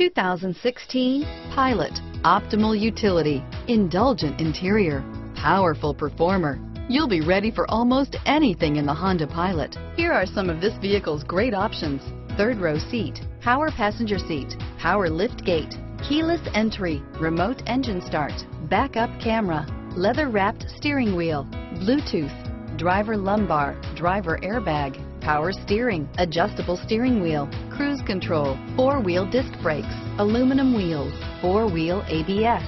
2016 Pilot. Optimal utility, indulgent interior, powerful performer. You'll be ready for almost anything in the Honda Pilot. Here are some of this vehicle's great options. Third row seat, power passenger seat, power lift gate, keyless entry, remote engine start, backup camera, leather wrapped steering wheel, Bluetooth, driver lumbar, driver airbag, power steering, adjustable steering wheel, cruise control, four-wheel disc brakes, aluminum wheels, four-wheel ABS,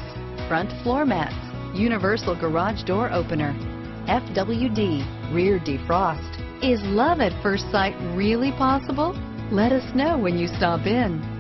front floor mats, universal garage door opener, FWD, rear defrost. Is love at first sight really possible? Let us know when you stop in.